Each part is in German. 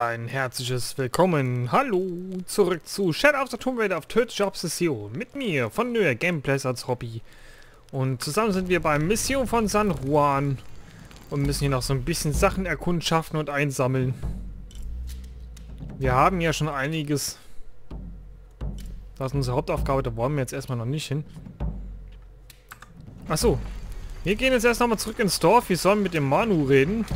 Ein herzliches Willkommen, hallo, zurück zu Shadow of the Tomb Raider auf tödliche Obsession. Mit mir, von Nöhr Gameplays als Hobby. Und zusammen sind wir beim Mission von San Juan. Und müssen hier noch so ein bisschen Sachen erkundschaften und einsammeln. Wir haben ja schon einiges. Das ist unsere Hauptaufgabe, da wollen wir jetzt erstmal noch nicht hin. Achso. Wir gehen jetzt erst nochmal zurück ins Dorf. Wir sollen mit dem Manu reden.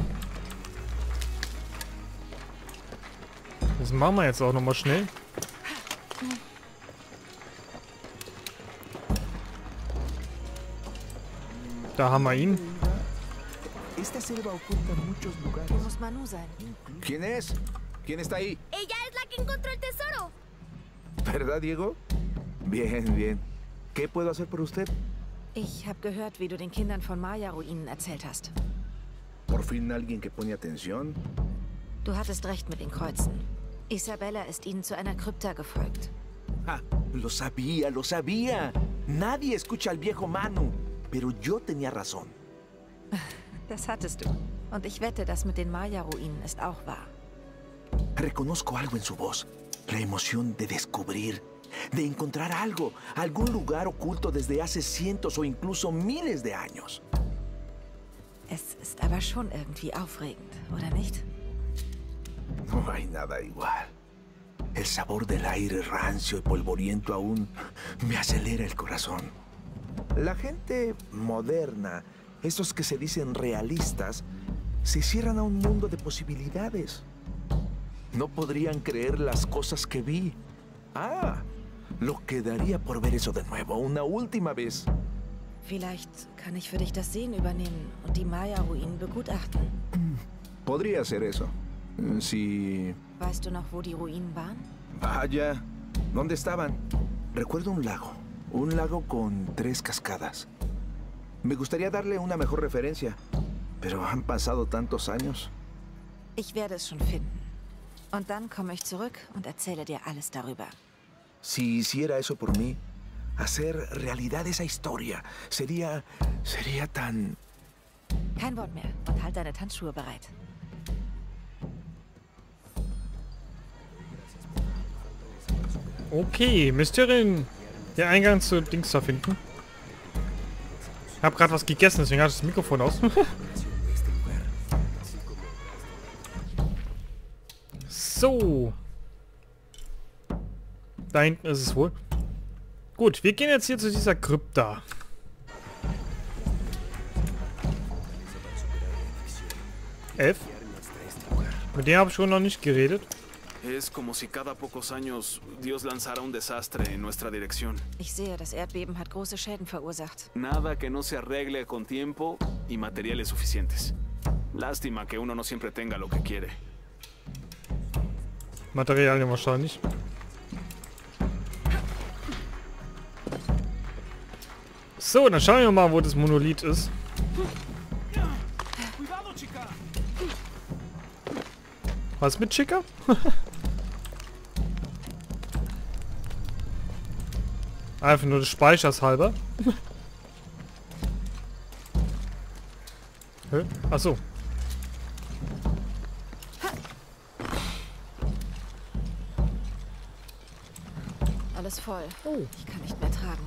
Das machen wir jetzt auch nochmal schnell. Da haben wir ihn. Esta selva oculta muchos lugares. Muss Manu sein. ¿Quién es? ¿Quién está ahí? Ella es la que encontró el tesoro. ¿Verdad, Diego? Bien, bien. ¿Qué puedo hacer por usted? Ich habe gehört, wie du den Kindern von Maya-Ruinen erzählt hast. Por fin alguien que pone atención. Du hattest recht mit den Kreuzen. Isabella ist ihnen zu einer Krypta gefolgt. Ah, lo sabía, lo sabía. Nadie escucha al viejo Manu. Pero yo tenía razón. Das hattest du. Und ich wette, das mit den Maya-Ruinen ist auch wahr. Reconozco algo en su voz. La emoción de descubrir, de encontrar algo, algún lugar oculto desde hace cientos o incluso miles de años. Es ist aber schon irgendwie aufregend, oder nicht? No hay nada igual. El sabor del aire rancio y polvoriento aún me acelera el corazón. La gente moderna, esos que se dicen realistas, se cierran a un mundo de posibilidades. No podrían creer las cosas que vi. Ah, lo que daría por ver eso de nuevo, una última vez. Vielleicht kann ich für dich das Sehen übernehmen und die Maya-Ruinen begutachten. Podría ser eso. Si... Weißt du noch, wo die Ruinen waren? Vaya, ¿dónde estaban? Recuerdo un lago. Un lago con tres cascadas. Me gustaría darle una mejor referencia, pero han pasado tantos años. Ich werde es schon finden. Und dann komme ich zurück und erzähle dir alles darüber. Si hiciera eso por mí, hacer realidad esa historia sería... sería tan... Kein Wort mehr und halt deine Tanzschuhe bereit. Okay, Mysterin. Der Eingang zu Dings da finden. Ich habe gerade was gegessen, deswegen ich das Mikrofon aus. so. Da hinten ist es wohl. Gut, wir gehen jetzt hier zu dieser Krypta. F. Mit dem habe ich schon noch nicht geredet. Es como si cada pocos años Dios lanzara un desastre en nuestra dirección. Ich sehe, das Erdbeben hat große Schäden verursacht. Nada que no se arregle con tiempo y materiales suficientes. Lástima que uno no siempre tenga lo que quiere. Materialien wahrscheinlich. So, dann schauen wir mal, wo das Monolith ist. Was mit Chica? Einfach nur des Speichers halber. Hä? Achso. Alles voll. Oh. Ich kann nicht mehr tragen.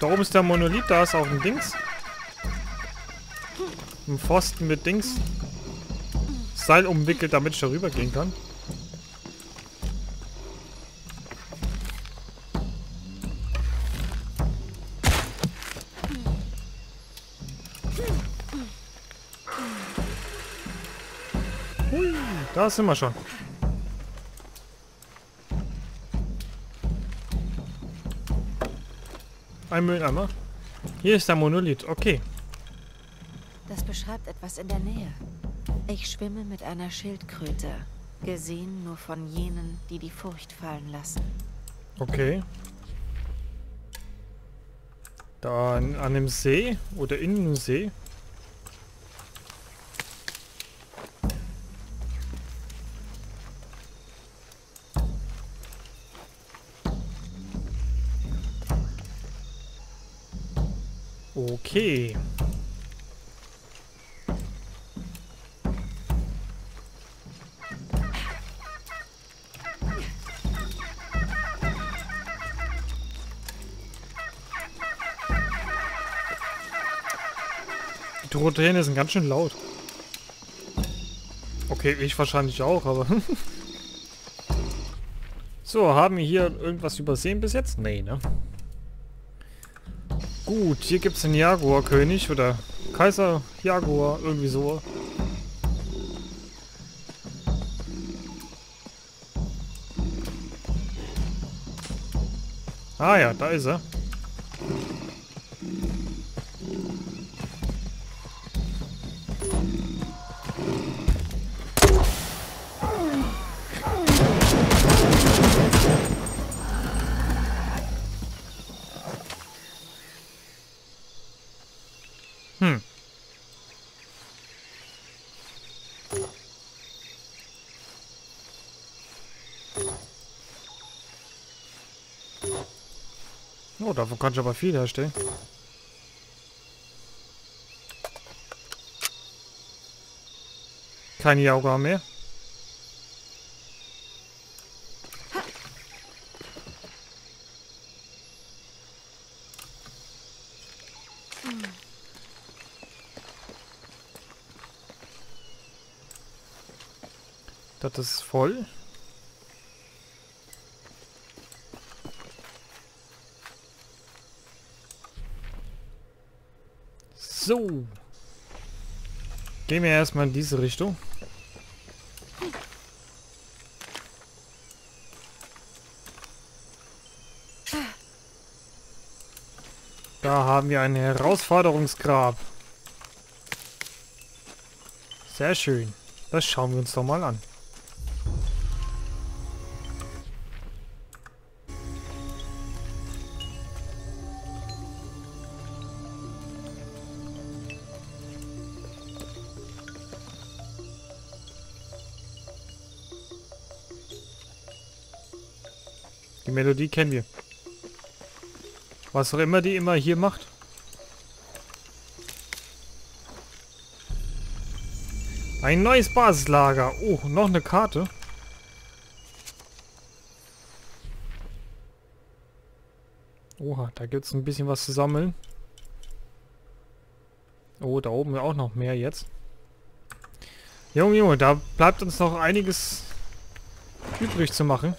Da oben ist der Monolith, da ist auch ein Dings. Ein Pfosten mit Dings. Seil umwickelt, damit ich da rübergehen kann. Da sind wir schon. Ein Mülleimer. Hier ist der Monolith. Okay. Das beschreibt etwas in der Nähe. Ich schwimme mit einer Schildkröte. Gesehen nur von jenen, die die Furcht fallen lassen. Okay. Da an, an dem See oder in dem See. Die Hähne sind ganz schön laut. Okay, ich wahrscheinlich auch, aber... so, haben wir hier irgendwas übersehen bis jetzt? Nee, ne? Gut, hier gibt es den Jaguar-König oder Kaiser Jaguar, irgendwie so. Ah ja, da ist er. Oh, davon kann ich aber viel herstellen. Kein Jaguar mehr. Das ist voll. So. Gehen wir erstmal in diese Richtung. Da haben wir ein Herausforderungsgrab. Sehr schön. Das schauen wir uns doch mal an. Die kennen wir. Was auch immer die immer hier macht. Ein neues Basislager. Oh, noch eine Karte. Oha, da gibt es ein bisschen was zu sammeln. Oh, da oben auch noch mehr jetzt. Junge, Junge, da bleibt uns noch einiges übrig zu machen.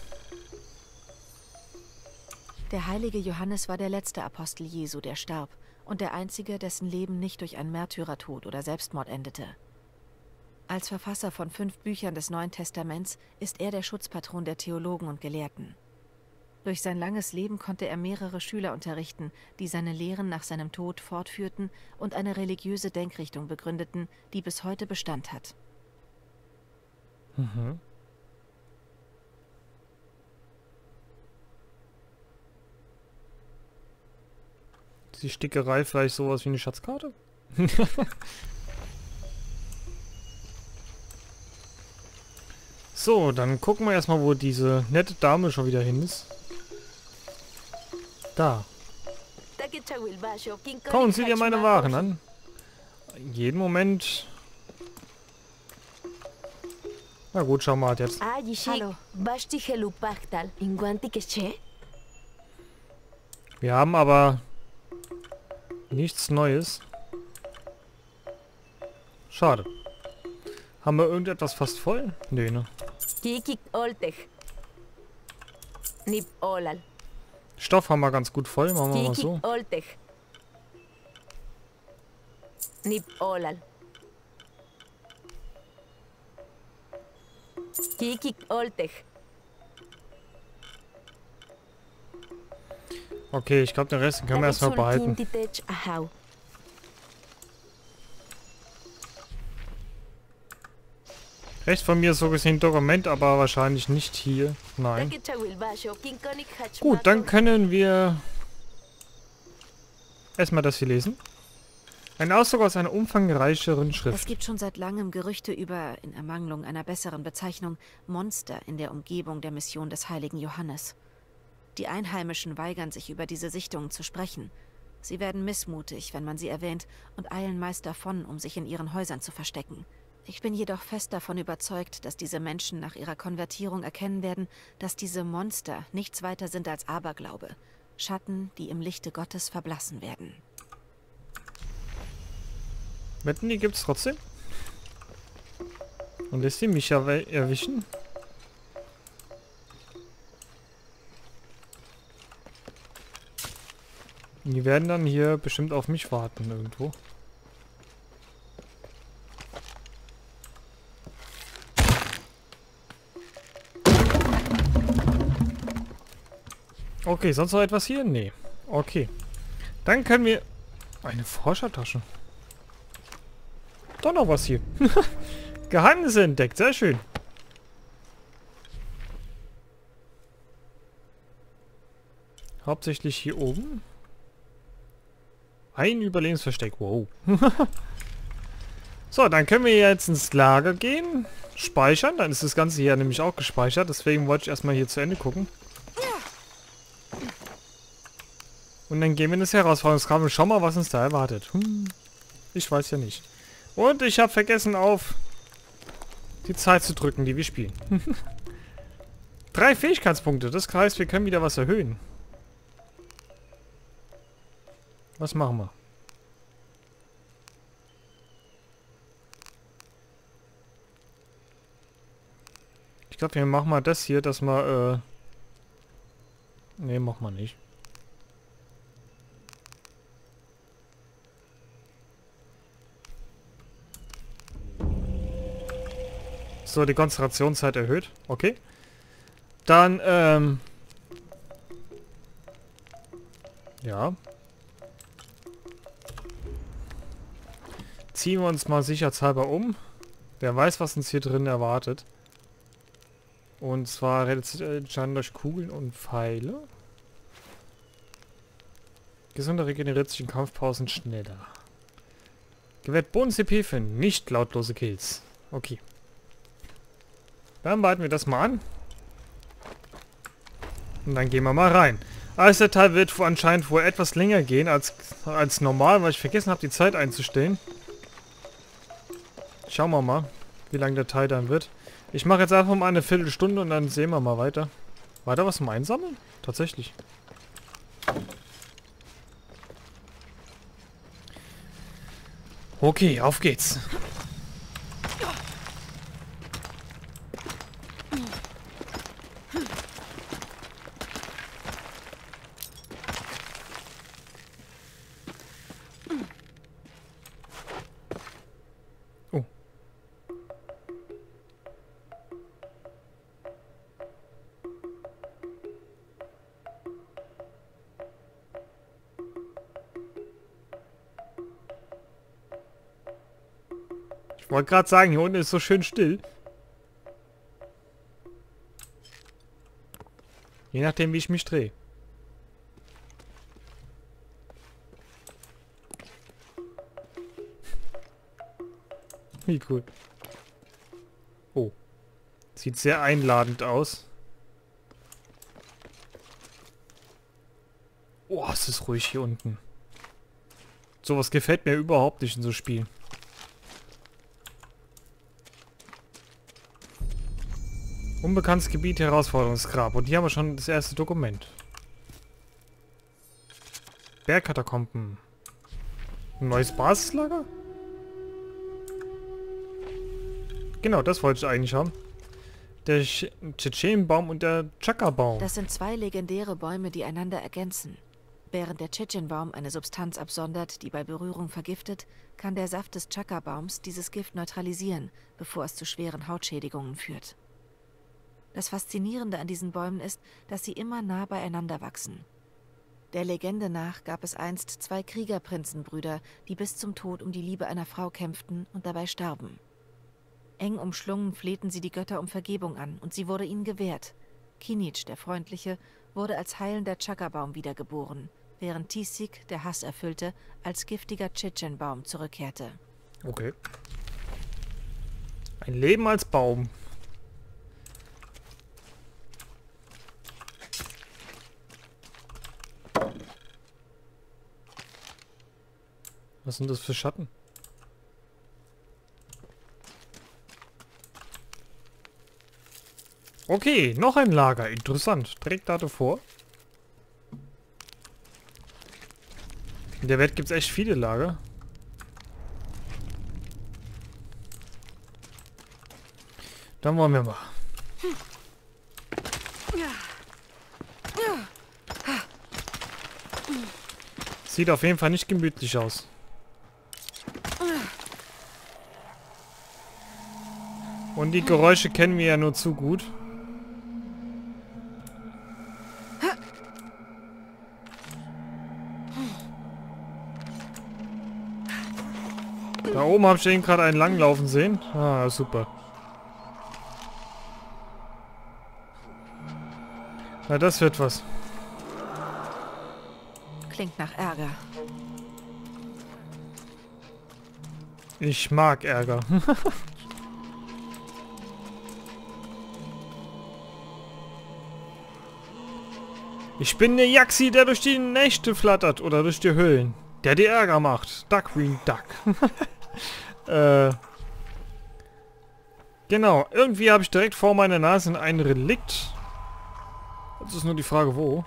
Der heilige Johannes war der letzte Apostel Jesu, der starb, und der einzige, dessen Leben nicht durch einen Märtyrertod oder Selbstmord endete. Als Verfasser von fünf Büchern des Neuen Testaments ist er der Schutzpatron der Theologen und Gelehrten. Durch sein langes Leben konnte er mehrere Schüler unterrichten, die seine Lehren nach seinem Tod fortführten und eine religiöse Denkrichtung begründeten, die bis heute Bestand hat. Mhm. Die Stickerei vielleicht sowas wie eine Schatzkarte? so, dann gucken wir erstmal, wo diese nette Dame schon wieder hin ist. Da. Komm, sieh dir meine Waren an. Jeden Moment. Na gut, schau mal jetzt. Hallo. Wir haben aber nichts Neues. Schade. Haben wir irgendetwas fast voll? Nee, ne? Stoff haben wir ganz gut voll. Machen wir mal so. Kikik oltech. Okay, ich glaube, den Rest können wir erstmal behalten. Rechts von mir ist so gesehen ein Dokument, aber wahrscheinlich nicht hier. Nein. Gut, dann können wir erstmal das hier lesen. Ein Auszug aus einer umfangreicheren Es Schrift. gibt schon seit langem Gerüchte über, in Ermangelung einer besseren Bezeichnung, Monster in der Umgebung der Mission des heiligen Johannes. Die Einheimischen weigern sich über diese Sichtungen zu sprechen. Sie werden missmutig, wenn man sie erwähnt, und eilen meist davon, um sich in ihren Häusern zu verstecken. Ich bin jedoch fest davon überzeugt, dass diese Menschen nach ihrer Konvertierung erkennen werden, dass diese Monster nichts weiter sind als Aberglaube, Schatten, die im Lichte Gottes verblassen werden. Wetten, die gibt's trotzdem? Und lässt die mich ja erwischen? Die werden dann hier bestimmt auf mich warten irgendwo. Okay, sonst noch etwas hier? Nee. Okay. Dann können wir... Eine Forschertasche. Doch noch was hier. Geheimnisse entdeckt. Sehr schön. Hauptsächlich hier oben. Ein Überlebensversteck. Wow. so, dann können wir jetzt ins Lager gehen. Speichern. Dann ist das Ganze hier nämlich auch gespeichert. Deswegen wollte ich erstmal hier zu Ende gucken. Und dann gehen wir in das Herausforderungsgraben und schauen mal, was uns da erwartet. Hm, ich weiß ja nicht. Und ich habe vergessen auf die Zeit zu drücken, die wir spielen. Drei Fähigkeitspunkte. Das heißt, wir können wieder was erhöhen. Was machen wir? Ich glaube, wir machen mal das hier, dass wir, äh... Ne, machen wir nicht. So, die Konzentrationszeit erhöht. Okay. Dann, ähm... Ja. Ziehen wir uns mal sicherheitshalber um. Wer weiß, was uns hier drin erwartet. Und zwar reduziert Schaden durch Kugeln und Pfeile. Gesunder regeneriert sich in Kampfpausen schneller. Gewährt Bonus CP für nicht lautlose Kills. Okay. Dann warten wir das mal an. Und dann gehen wir mal rein. Also der Teil wird anscheinend wohl etwas länger gehen als, als normal, weil ich vergessen habe, die Zeit einzustellen. Schauen wir mal, wie lang der Teil dann wird. Ich mache jetzt einfach mal eine Viertelstunde und dann sehen wir mal weiter. War da was zum Einsammeln? Tatsächlich. Okay, auf geht's. Wollte gerade sagen, hier unten ist so schön still. Je nachdem, wie ich mich drehe. Wie cool. Oh. Sieht sehr einladend aus. Oh, es ist ruhig hier unten. Sowas gefällt mir überhaupt nicht in so Spielen. Unbekanntes Gebiet, Herausforderungsgrab. Und hier haben wir schon das erste Dokument. Bergkatakomben. Ein neues Basislager? Genau, das wollte ich eigentlich haben. Der Ch- Tschetschenbaum und der Chaka-Baum. Das sind zwei legendäre Bäume, die einander ergänzen. Während der Tschetschenbaum eine Substanz absondert, die bei Berührung vergiftet, kann der Saft des Chaka-Baums dieses Gift neutralisieren, bevor es zu schweren Hautschädigungen führt. Das Faszinierende an diesen Bäumen ist, dass sie immer nah beieinander wachsen. Der Legende nach gab es einst zwei Kriegerprinzenbrüder, die bis zum Tod um die Liebe einer Frau kämpften und dabei starben. Eng umschlungen flehten sie die Götter um Vergebung an, und sie wurde ihnen gewährt. Kinic, der Freundliche, wurde als heilender Chakabaum wiedergeboren, während Tisik, der Hasserfüllte, als giftiger Tschetschenbaum zurückkehrte. Okay. Ein Leben als Baum. Was sind das für Schatten? Okay, noch ein Lager. Interessant. Direkt da davor. In der Welt gibt es echt viele Lager. Dann wollen wir mal. Sieht auf jeden Fall nicht gemütlich aus. Und die Geräusche kennen wir ja nur zu gut. Da oben habe ich eben gerade einen langlaufen sehen. Ah, super. Na, das wird was. Klingt nach Ärger. Ich mag Ärger. ich bin der Yaxi, der durch die Nächte flattert oder durch die Höhlen. Der dir Ärger macht. Duckwing Duck. äh. Genau, irgendwie habe ich direkt vor meiner Nase ein Relikt. Jetzt ist nur die Frage, wo.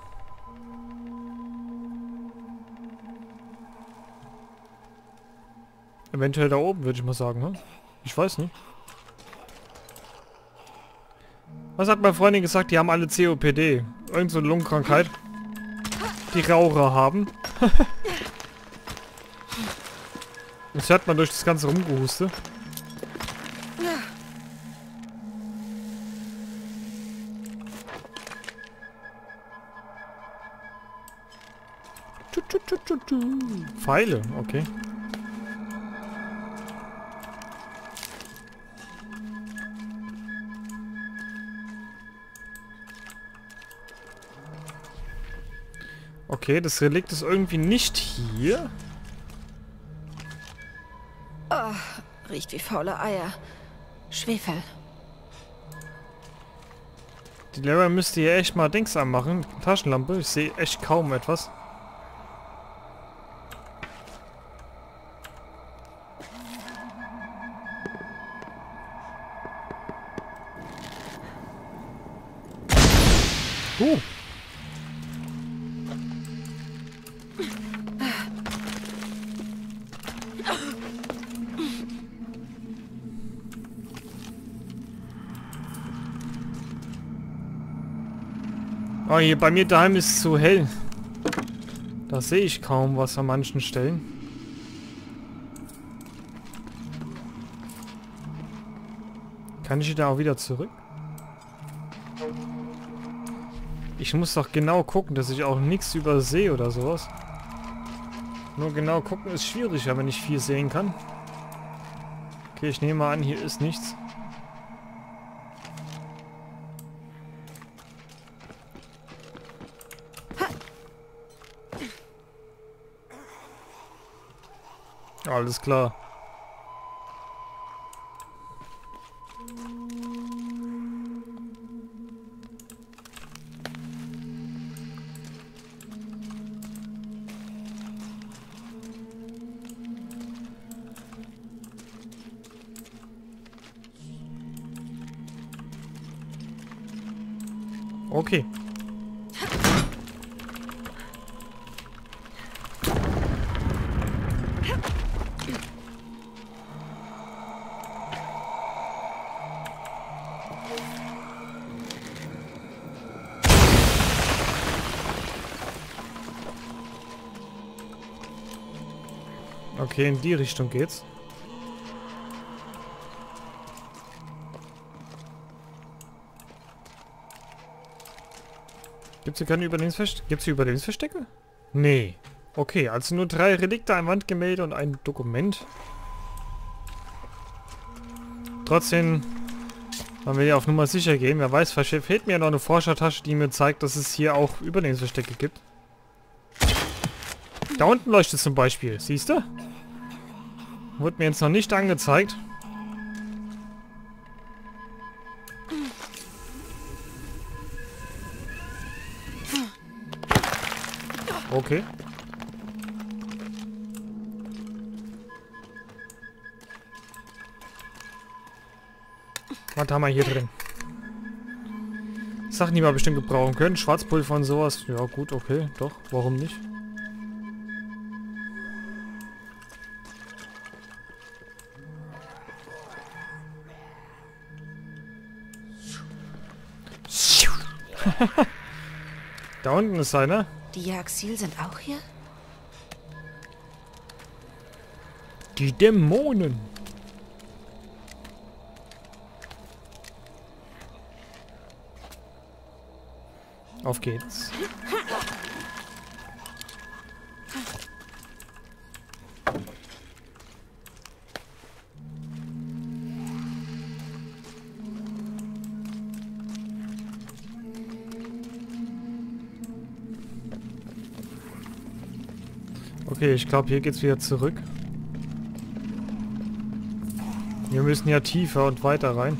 Eventuell da oben, würde ich mal sagen, ne? Ich weiß nicht. Was hat meine Freundin gesagt? Die haben alle COPD. Irgend so eine Lungenkrankheit. Die Raucher haben. das hört man durch das ganze Rumgehuste. Pfeile, okay. Okay, das Relikt ist irgendwie nicht hier. Oh, riecht wie faule Eier. Schwefel. Die Lara müsste hier echt mal Dings anmachen. Taschenlampe. Ich sehe echt kaum etwas. Uh. Oh, hier bei mir daheim ist es zu hell. Da sehe ich kaum was an manchen Stellen. Kann ich da auch wieder zurück? Ich muss doch genau gucken, dass ich auch nichts übersehe oder sowas. Nur genau gucken ist schwieriger, wenn ich viel sehen kann. Okay, ich nehme mal an, hier ist nichts. Alles klar. In die Richtung geht's. Gibt's hier keine Überlebensverstecke? Gibt's hier Überlebensverstecke? Nee. Okay, also nur drei Relikte, ein Wandgemälde und ein Dokument. Trotzdem, man will ja auf Nummer sicher gehen. Wer weiß, fehlt mir ja noch eine Forschertasche, die mir zeigt, dass es hier auch Überlebensverstecke gibt. Da unten leuchtet zum Beispiel. Siehst du? Wurde mir jetzt noch nicht angezeigt. Okay. Was haben wir hier drin? Sachen, die wir bestimmt gebrauchen können. Schwarzpulver und sowas. Ja gut, okay. Doch, warum nicht? Da unten ist einer. Die Jaxil sind auch hier? Die Dämonen. Auf geht's. Okay, ich glaube, hier geht's wieder zurück. Wir müssen ja tiefer und weiter rein.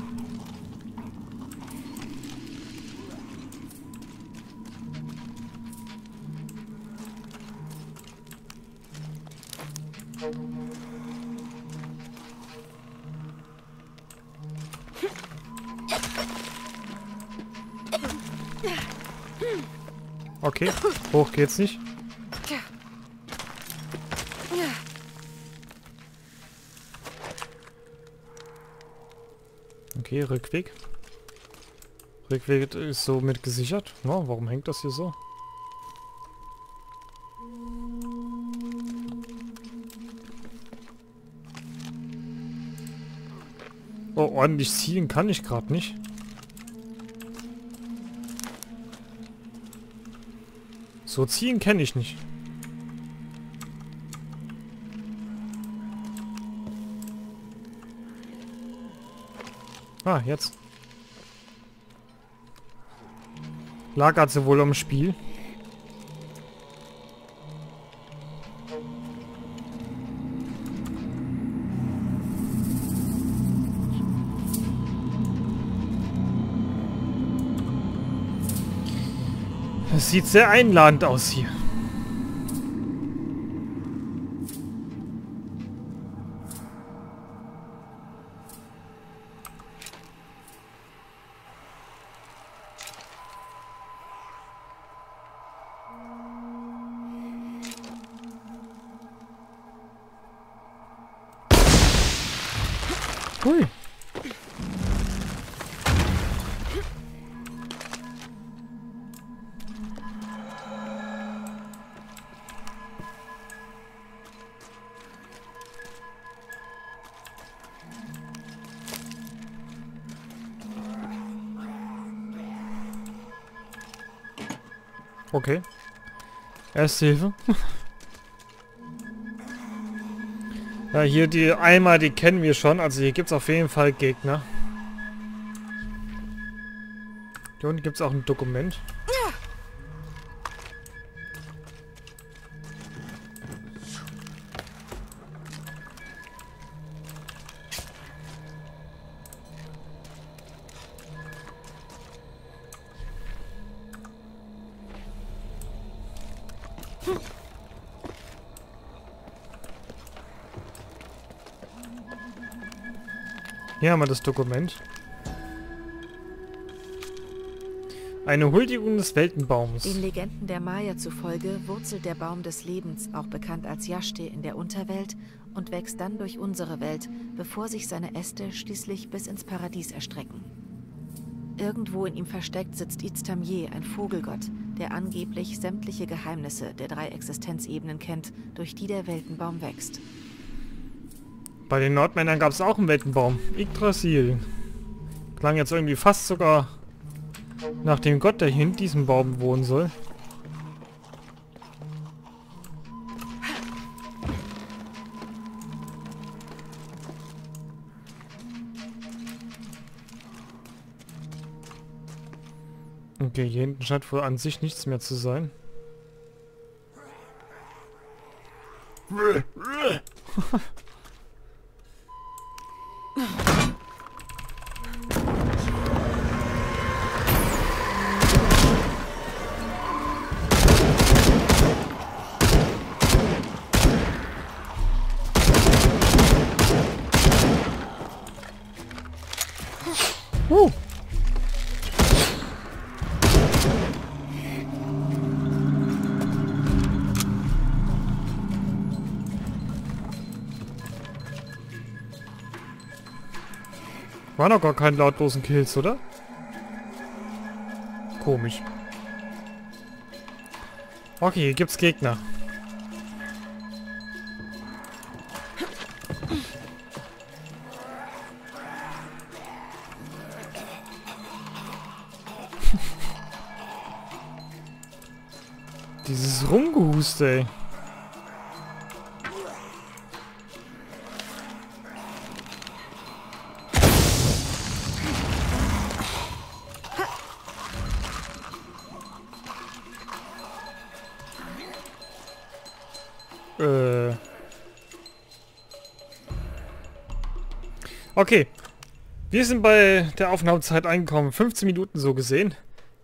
Okay, hoch geht's nicht. Okay, Rückweg. Rückweg ist somit gesichert. Na, warum hängt das hier so? Oh, ordentlich ziehen kann ich gerade nicht. So ziehen kenne ich nicht. Ah, jetzt. Lagert sie wohl am Spiel. Es sieht sehr einladend aus hier. Hui. Okay. Erste Hilfe. Ja, hier die Eimer, die kennen wir schon. Also hier gibt es auf jeden Fall Gegner. Hier unten gibt es auch ein Dokument. Hier haben wir das Dokument. Eine Huldigung des Weltenbaums. Den Legenden der Maya zufolge wurzelt der Baum des Lebens, auch bekannt als Yashte, in der Unterwelt und wächst dann durch unsere Welt, bevor sich seine Äste schließlich bis ins Paradies erstrecken. Irgendwo in ihm versteckt sitzt Iztamye, ein Vogelgott, der angeblich sämtliche Geheimnisse der drei Existenzebenen kennt, durch die der Weltenbaum wächst. Bei den Nordmännern gab es auch einen Weltenbaum. Yggdrasil. Klang jetzt irgendwie fast sogar nach dem Gott, der hier in diesem Baum wohnen soll. Okay, hier hinten scheint wohl an sich nichts mehr zu sein. War noch gar keinen lautlosen Kills, oder? komisch. Okay, hier gibt's Gegner. Dieses Rumgehuste, ey. Okay. Wir sind bei der Aufnahmezeit angekommen. 15 Minuten so gesehen.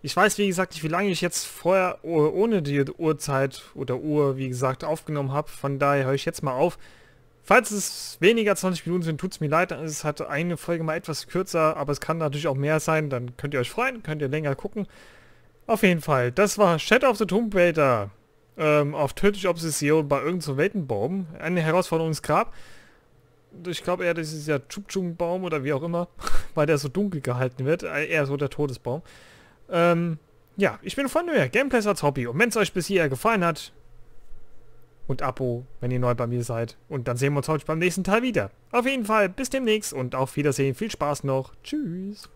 Ich weiß, wie gesagt, nicht, wie lange ich jetzt vorher oh- ohne die Uhrzeit oder Uhr, wie gesagt, aufgenommen habe. Von daher höre ich jetzt mal auf. Falls es weniger als 20 Minuten sind, tut es mir leid. Dann ist es halt eine Folge mal etwas kürzer, aber es kann natürlich auch mehr sein. Dann könnt ihr euch freuen, könnt ihr länger gucken. Auf jeden Fall, das war Shadow of the Tomb Raider ähm, auf tödliche Obsession bei irgendeinem so Weltenbaum. Eine Herausforderung ins Grab. Ich glaube eher, das ist ja Chupchung-Baum oder wie auch immer, weil der so dunkel gehalten wird. Äh, Eher so der Todesbaum. Ähm, ja, ich bin von Nöer, Gameplays als Hobby. Und wenn es euch bis hierher gefallen hat, und Abo, wenn ihr neu bei mir seid. Und dann sehen wir uns heute beim nächsten Teil wieder. Auf jeden Fall, bis demnächst und auf Wiedersehen. Viel Spaß noch. Tschüss.